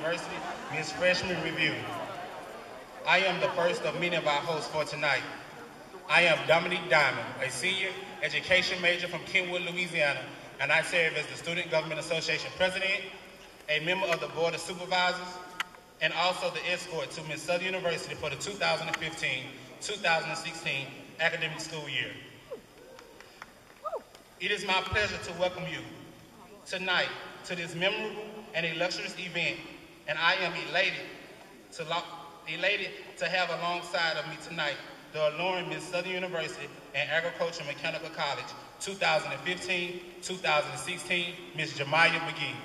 University Miss Freshman Revue. I am the first of many of our hosts for tonight. I am Dominique Diamond, a senior education major from Kentwood, Louisiana, and I serve as the Student Government Association President, a member of the Board of Supervisors, and also the escort to Miss Southern University for the 2015-2016 academic school year. It is my pleasure to welcome you tonight to this memorable and illustrious event, and I am elated to, elated to have alongside of me tonight the alluring Miss Southern University and Agricultural Mechanical College 2015-2016, Miss Jemiah McGee.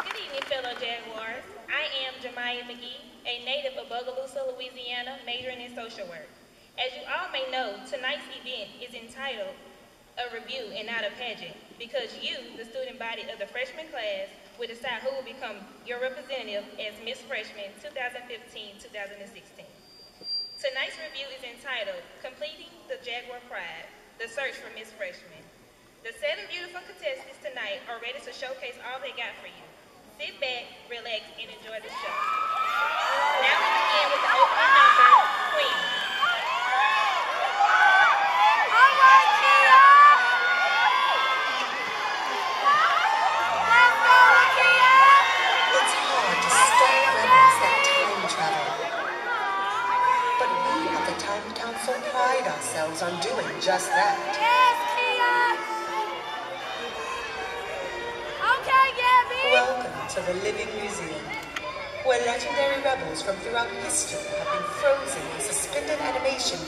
Good evening, fellow Jaguars. I am Jemiah McGee, a native of Bogalusa, Louisiana, majoring in social work. As you all may know, tonight's event is entitled A Revue and not a Pageant, because you, the student body of the freshman class, will decide who will become your representative as Miss Freshman 2015-2016. Tonight's revue is entitled Completing the Jaguar Pride, the Search for Miss Freshman. The seven beautiful contestants tonight are ready to showcase all they got for you. Sit back, relax, and enjoy the show. Now we begin with the opening number, Queen. Ourselves on doing just that. Yes, Kia! Okay, Gabby! Welcome to the Living Museum, where legendary rebels from throughout history have been frozen in suspended animation.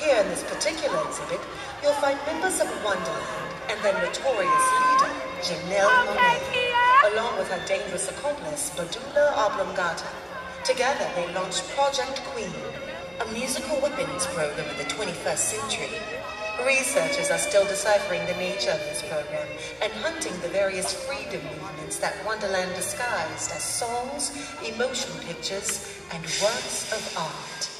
Here in this particular exhibit, you'll find members of Wondaland and their notorious leader, Janelle okay, Monáe, along with her dangerous accomplice, Badoula Oblongata. Together, they launched Project Queen, a musical weapons program of the 21st century. Researchers are still deciphering the nature of this program and hunting the various freedom movements that Wondaland disguised as songs, emotion pictures, and works of art.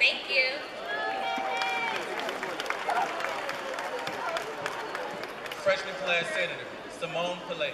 Thank you. Freshman class senator, Simone Pillay.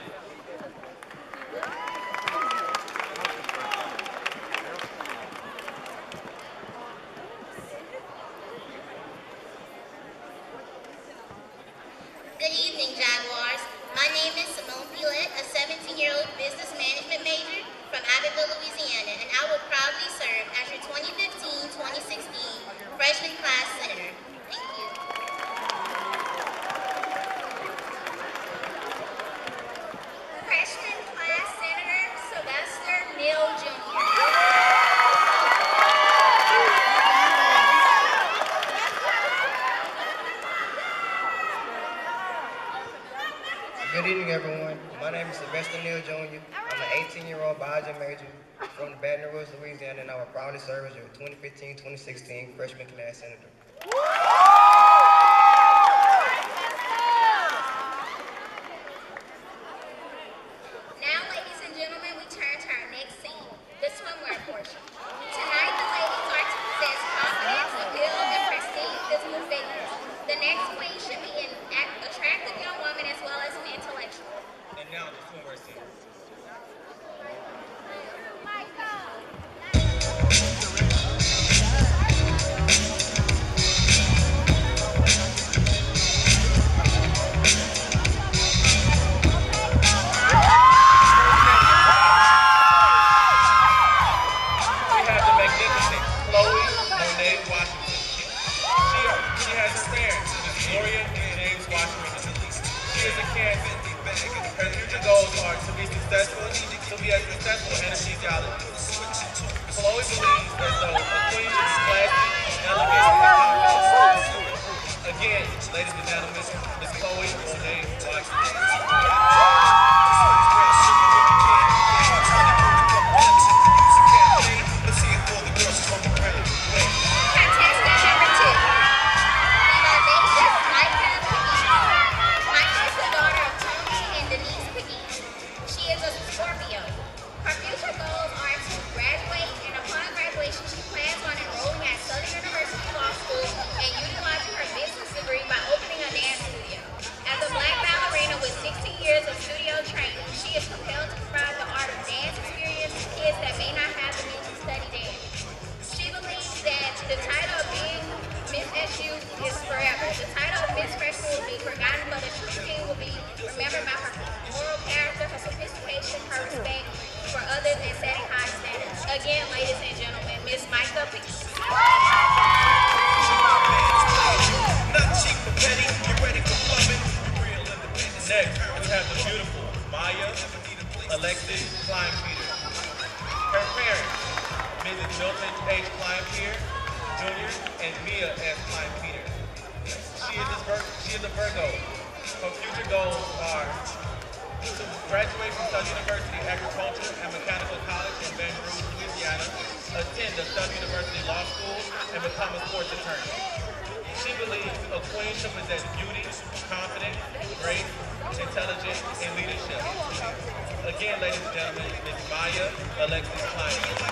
2015-2016 freshman class senator. as a kid, her future goals are to be successful, to be a successful anesthesiologist. Chloe believes that though a queen is classy, elegant, and confident, Again, ladies and gentlemen, Miss Chloe Renee Washington. respect for others and setting high standards. Again, ladies and gentlemen, Miss Micah Peace. Next, we have the beautiful Maya, Alexis Klein Peter. Her parents, Mrs. Milton H. Klein Peter, Jr., and Mia S. Kleinpeter. She is, a Virgo. Her future goals are Graduated from Southern University Agriculture and Mechanical College in Baton Rouge, Louisiana, attend the Southern University Law School and become a sports attorney. She believes a queen should possess beauty, confidence, grace, intelligence, and leadership. Again, ladies and gentlemen, Ms. Maya Alexis Klein.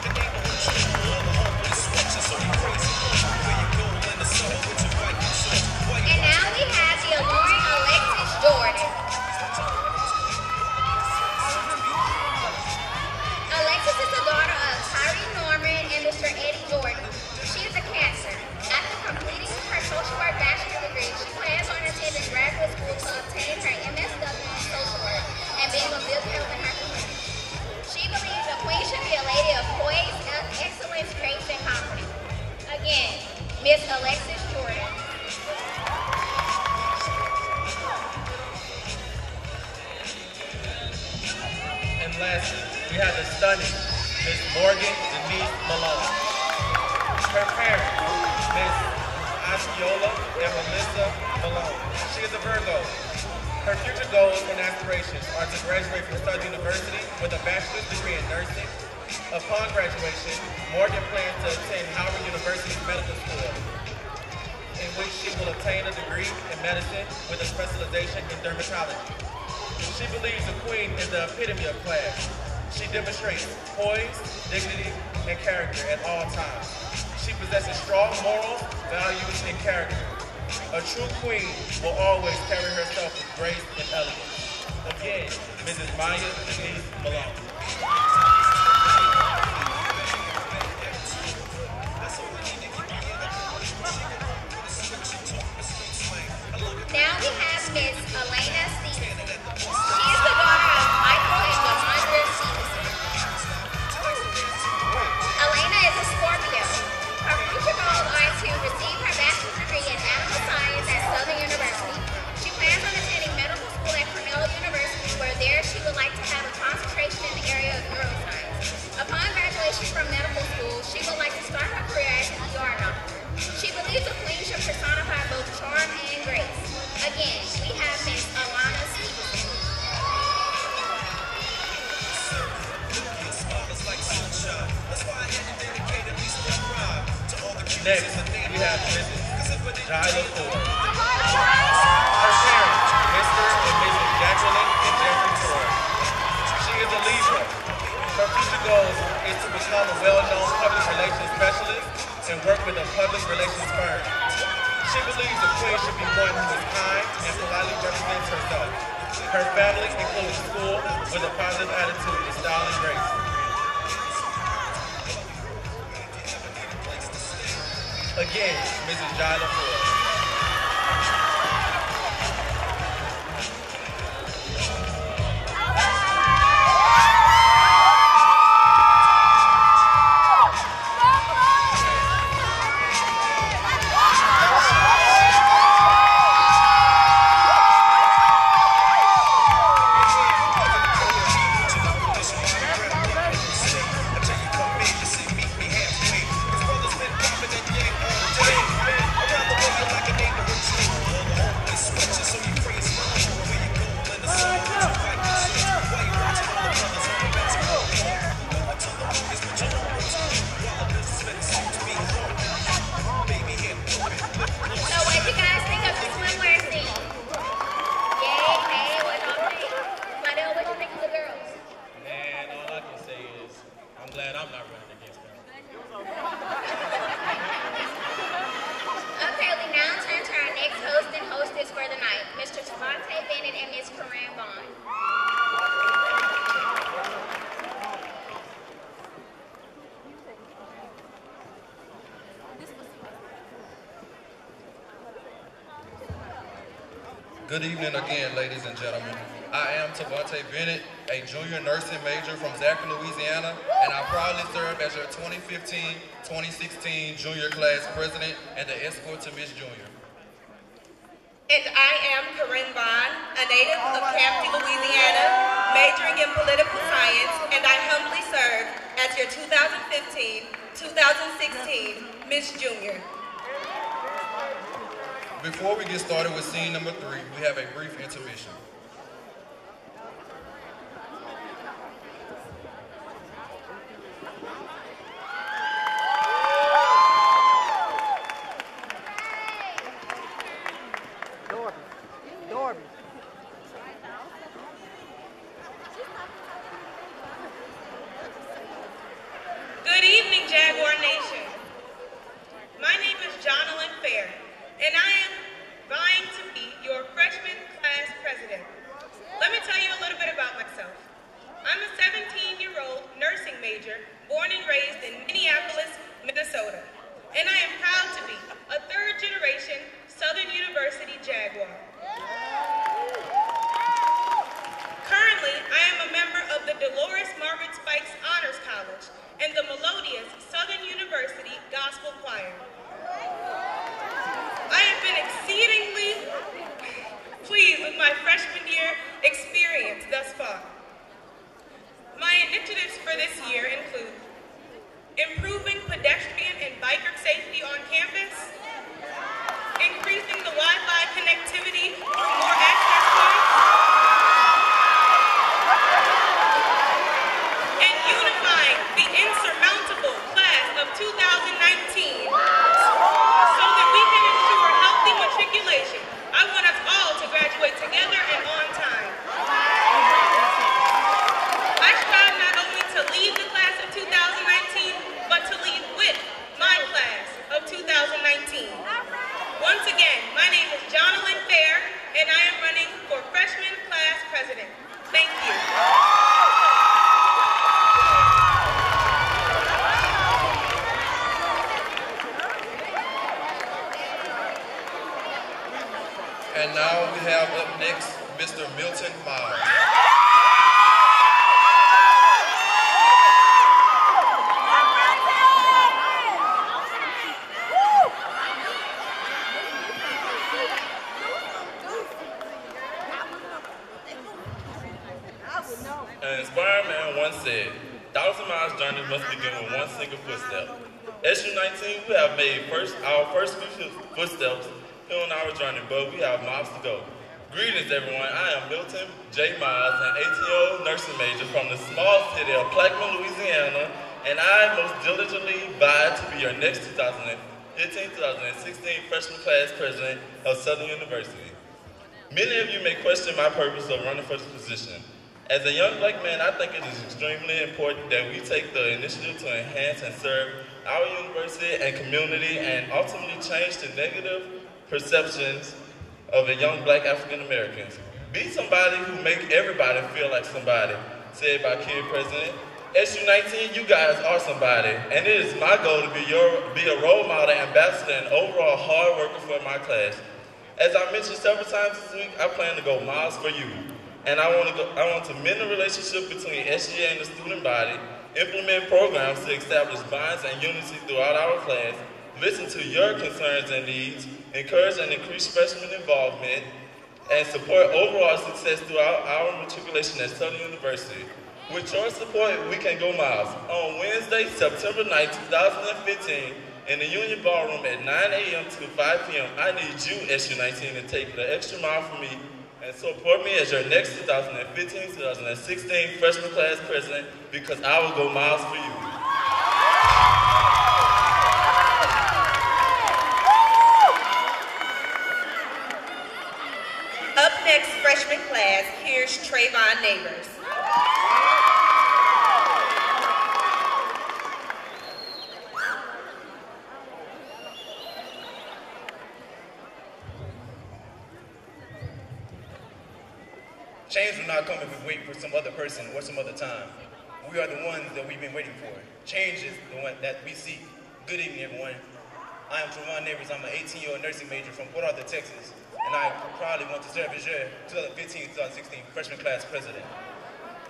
She poise, dignity, and character at all times. She possesses strong morals, values, and character. A true queen will always carry herself with grace and elegance. Again, Mrs. Maya Denise Malone. Ford. Her parents, Mr. and Mrs. Jacqueline and Jeffrey Ford. She is a Libra. Her future goals is to become a well-known public relations specialist and work with a public relations firm. She believes the queen should be one who is kind and politely represents herself. Her family includes school with a positive attitude and style and grace. Again, Mrs. Jyla Ford. Good evening again, ladies and gentlemen. I am Tavante Bennett, a junior nursing major from Zachary, Louisiana, and I proudly serve as your 2015-2016 junior class president and the escort to Miss Junior. And I am Corinne Vaughn, a native of Campbell, Louisiana, majoring in political science, and I humbly serve as your 2015-2016 Miss Junior. Before we get started with scene number three, we have a brief intermission. Good evening, Jaguar Nation. My name is Jonalyn Fair, and I am vying to be your freshman class president. Let me tell you a little bit about myself. I'm a 17-year-old nursing major born and raised in Minneapolis, Minnesota, and I am proud to be a third-generation Southern University Jaguar. Currently, I am a member of the Dolores Margaret Spikes Honors College and the melodious Southern University Gospel Choir. I have been exceedingly pleased with my freshman year experience thus far. My initiatives for this year include improving pedestrian and biker safety on campus, increasing the Wi-Fi connectivity through more access points, and unifying the insurmountable class of 2019 so that we can ensure An inspired man once said, thousand miles journey must begin with one single footstep. SU19, we have made first our first few footsteps here on our journey, but we have miles to go. Greetings, everyone. I am Milton J. Miles, an 18-year-old nursing major from the small city of Plaquemine, Louisiana, and I most diligently vie to be your next 2015-2016 freshman class president of Southern University. Many of you may question my purpose of running for this position. As a young black man, I think it is extremely important that we take the initiative to enhance and serve our university and community and ultimately change the negative perceptions of the young black African Americans. Be somebody who make everybody feel like somebody, said by Kid President. SU19, you guys are somebody, and it is my goal to be your be a role model, ambassador, and overall hard worker for my class. As I mentioned several times this week, I plan to go miles for you. And I want to go, I want to mend the relationship between SGA and the student body, implement programs to establish bonds and unity throughout our class, listen to your concerns and needs, encourage and increase freshman involvement, and support overall success throughout our matriculation at Southern University. With your support, we can go miles. On Wednesday, September 9, 2015, in the Union Ballroom at 9 a.m. to 5 p.m., I need you, SU19, to take the extra mile for me and support me as your next 2015-2016 freshman class president because I will go miles for you. Up next, freshman class, here's Trayvon Neighbors. Change will not come if we wait for some other person or some other time. We are the ones that we've been waiting for. Change is the one that we seek. Good evening, everyone. I am Trevon Neighbors. I'm an 18-year-old nursing major from Port Arthur, Texas, and I proudly want to serve as your 2015-2016 freshman class president.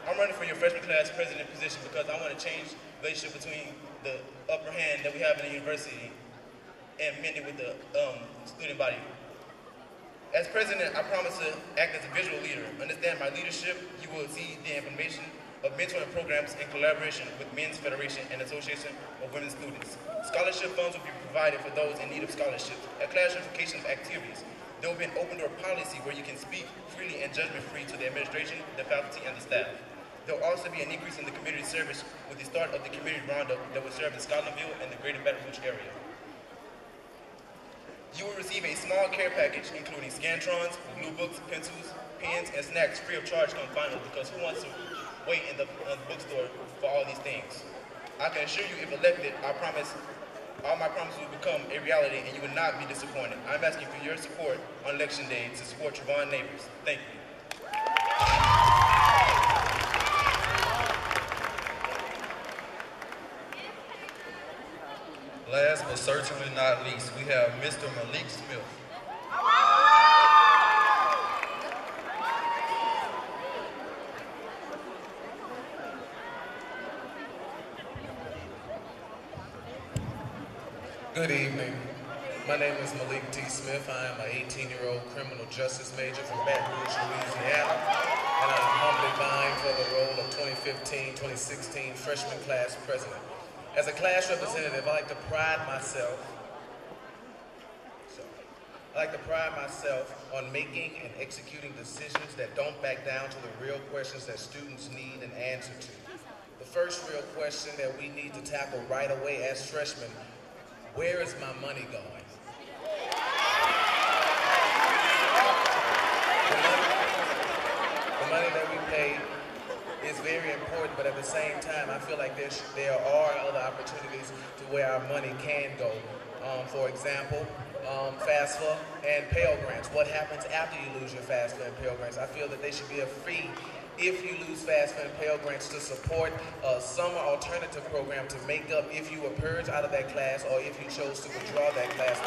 I'm running for your freshman class president position because I want to change the relationship between the upper hand that we have in the university and mend it with the um, student body. As president, I promise to act as a visual leader. Understand my leadership, you will see the implementation of mentoring programs in collaboration with Men's Federation and Association of Women Students. Scholarship funds will be provided for those in need of scholarships. A classification of activities. There will be an open door policy where you can speak freely and judgment-free to the administration, the faculty, and the staff. There will also be an increase in the community service with the start of the community roundup that will serve in Scotlandville and the greater Baton Rouge area. You will receive a small care package including Scantrons, blue books, pencils, pens, and snacks free of charge come final because who wants to wait in the, uh, bookstore for all these things? I can assure you if elected, I promise all my promises will become a reality and you will not be disappointed. I'm asking for your support on election day to support Trevon Neighbors. Thank you. Last but certainly not least, we have Mr. Malik Smith. Good evening. My name is Malik T. Smith. I am an 18-year-old criminal justice major from Baton Rouge, Louisiana, and I am humbly vying for the role of 2015-2016 freshman class president. As a class representative, I like to pride myself I like to pride myself on making and executing decisions that don't back down to the real questions that students need an answer to. The first real question that we need to tackle right away as freshmen, where is my money going? The money, the money that we pay is very important, but at the same time, I feel like there, there are other opportunities to where our money can go. Um, for example, um, FAFSA and Pell Grants. What happens after you lose your FAFSA and Pell Grants? I feel that they should be a fee if you lose FAFSA and Pell Grants to support a summer alternative program to make up if you were purged out of that class or if you chose to withdraw that class.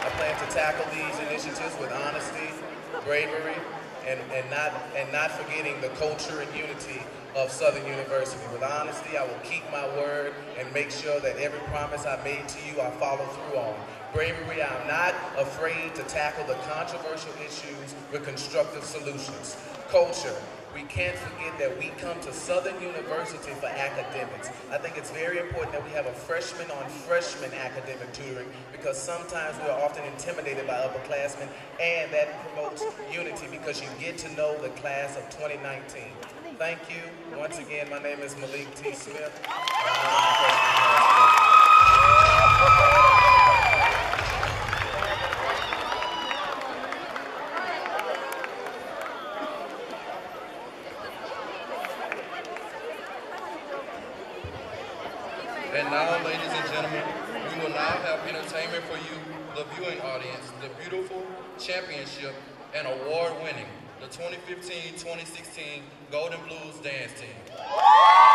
I plan to tackle these initiatives with honesty, bravery, and, and, not, and not forgetting the culture and unity of Southern University. With honesty, I will keep my word and make sure that every promise I made to you, I follow through on. Bravery, I'm not afraid to tackle the controversial issues with constructive solutions. Culture, we can't forget that we come to Southern University for academics. I think it's very important that we have a freshman on freshman academic tutoring because sometimes we are often intimidated by upperclassmen and that promotes unity because you get to know the class of 2019. Thank you. Once again, my name is Malik T. Smith. And now, ladies and gentlemen, we will now have entertainment for you, the viewing audience, the beautiful championship and award-winning, the 2015-2016 Golden Blues Dance Team.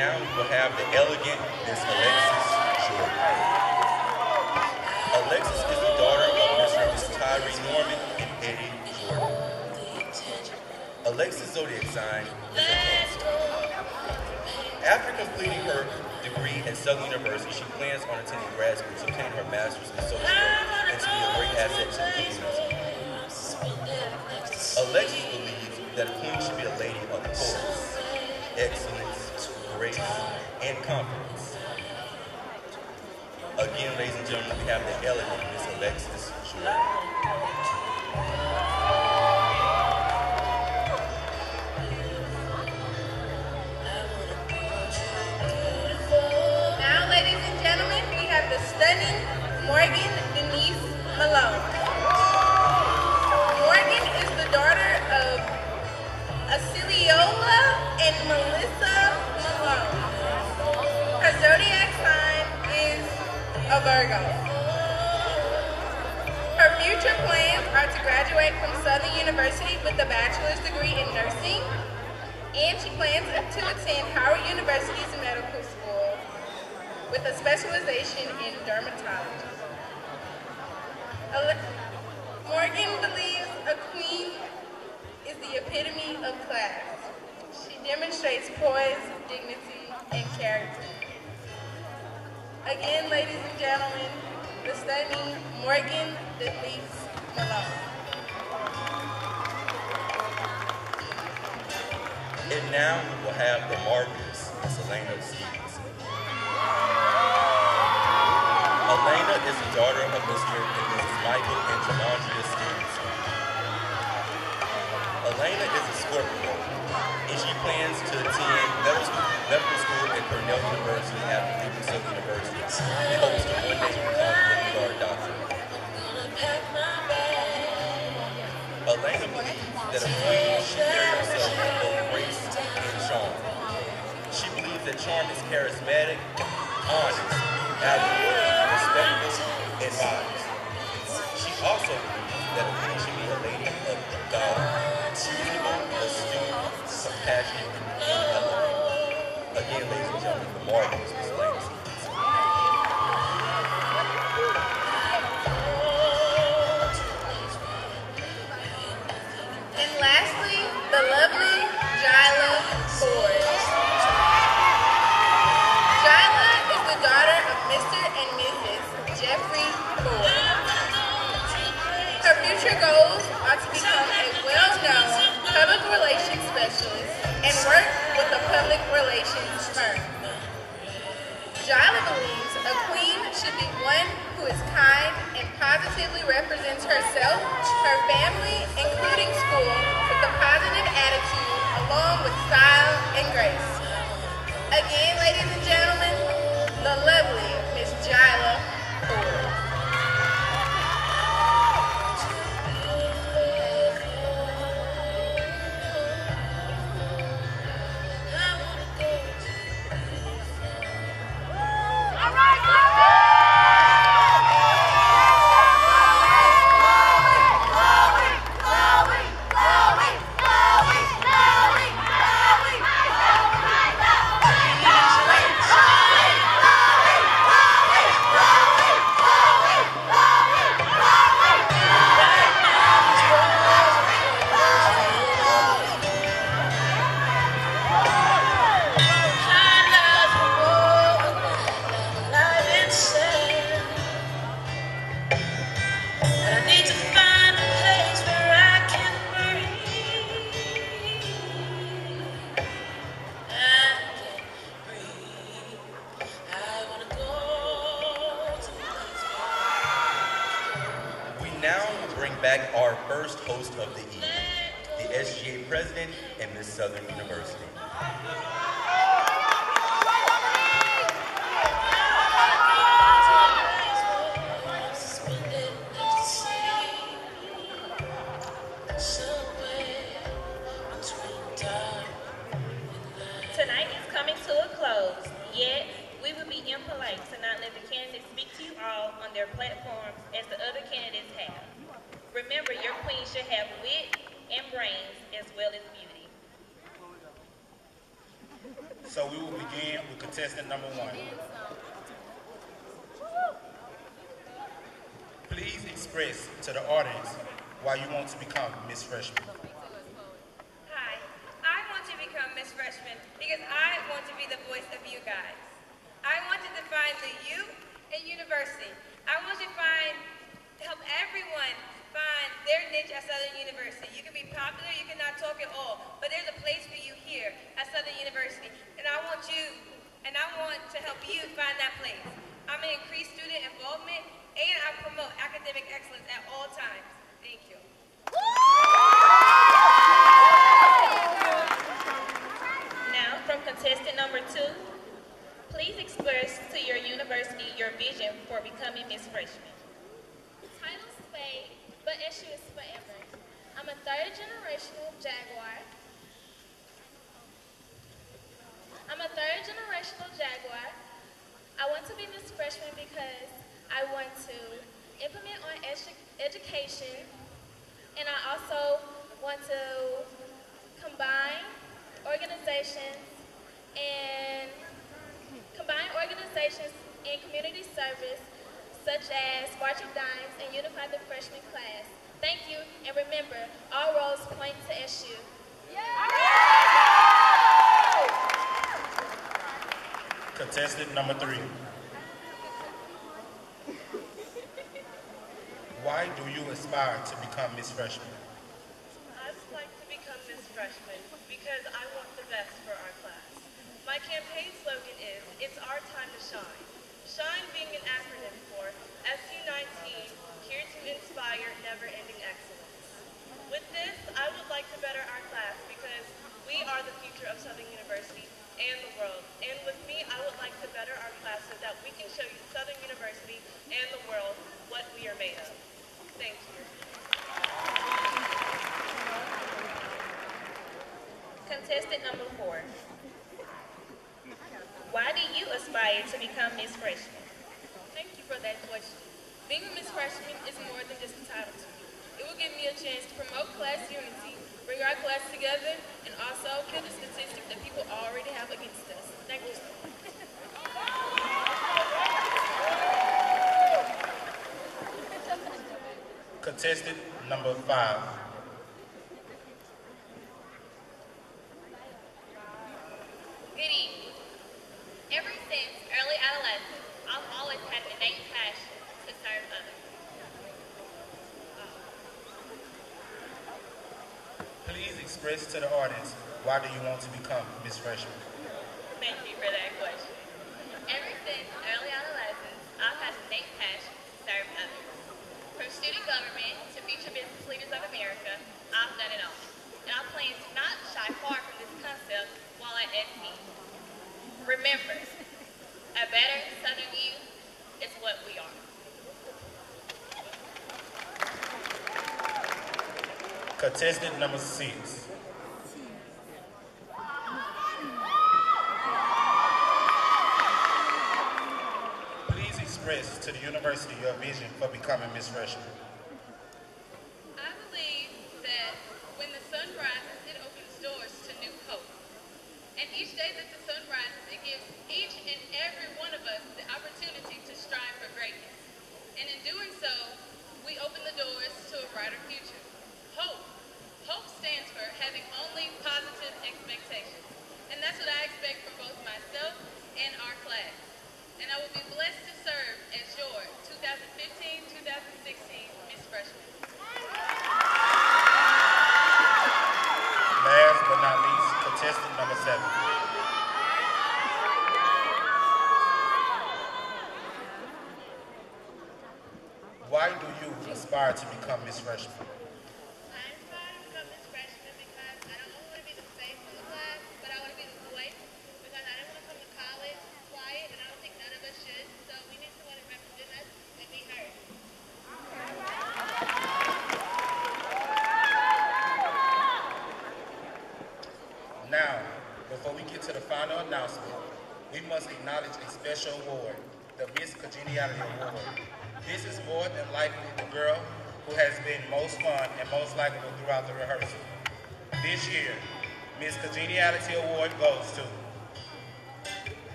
now we will have the elegant Miss Alexis Jordan. Alexis is the daughter of Mr. and Tyree Norman and Eddie Jordan. Alexis' zodiac sign is a After completing her degree at Southern University, she plans on attending grad school to obtain her master's in social work and to be a great asset to the community. Alexis believes that a queen should be a lady of the court grace, and confidence. Again, ladies and gentlemen, we have the elegant Miss Alexis. Future plans are to graduate from Southern University with a bachelor's degree in nursing, and she plans to attend Howard University's medical school with a specialization in dermatology. Morgan believes a queen is the epitome of class. She demonstrates poise, dignity, and character. Again, ladies and gentlemen, the stunning Morgan. And now we will have the marvelous Elena Stevenson. Elena is the daughter of Mr. and Mrs. Michael and Jamondria Stevenson. Elena is a Scorpio, and she plans to attend medical school, medical school at Cornell University after leaving Southern University in hopes to one day become a doctor. Charm. She believes that charm is charismatic, honest, admirable, respectful, and wise. She also believes that a queen should be a lady of God, reasonable, astute, compassionate, and elegant. Again, ladies and gentlemen, the marvelous Miss work with a public relations firm. Jyla believes a queen should be one who is kind and positively represents herself, her family, including school, with a positive attitude along with style and grace. Again, ladies and and I want to help you find that place. I'm going to increase student involvement, and I promote academic excellence at all times. Thank you. Now, from contestant number two, please express to your university your vision for becoming Miss Freshman. Titles fade, but issue is forever. I'm a third generational Jaguar. I'm a third generational Jaguar. I want to be Miss Freshman because I want to implement on edu- education, and I also want to combine organizations and combine organizations in community service such as March of Dimes and Unify the Freshman Class. Thank you, and remember, all roads point to SU. Contestant number three. Why do you aspire to become Miss Freshman? I would like to become Miss Freshman because I want the best for our class. My campaign slogan is, it's our time to shine. Shine being an acronym for SU19, here to inspire never-ending excellence. With this, I would like to better our class because we are the future of Southern University and the world. And with me, I would like to better our class so that we can show you Southern University and the world what we are made of. Thank you. Contestant number four. Why do you aspire to become Miss Freshman? Thank you for that question. Being a Miss Freshman is more than just a title to me. It will give me a chance to promote class unity, bring our class together, and also kill the statistics that people already have against us. Thank you so. Contestant number five. Good evening. Ever since early adolescence, I've always had an innate passion to serve others. Please express to the audience why do you want to become Miss Freshman? Thank you for that question. Ever since early adolescence, I've had innate passion to serve others. From student government to future business leaders of America, I've done it all. And I plan to not shy far from this concept while at SU. Remember, a better Southern youth is what we are. Contestant number six. Please express to the university your vision for becoming Miss Freshman. I believe that when the sun rises, it opens doors to new hope. And each day that the sun rises, it gives each and every one of us the opportunity to strive for greatness. And in doing so, we open the doors to a brighter future. Hope. Hope stands for having only positive expectations. And that's what I expect from both myself and our class. And I will be blessed to serve as your 2015-2016 Miss Freshman. Last but not least, contestant number seven. Why do you aspire to become Miss Freshman?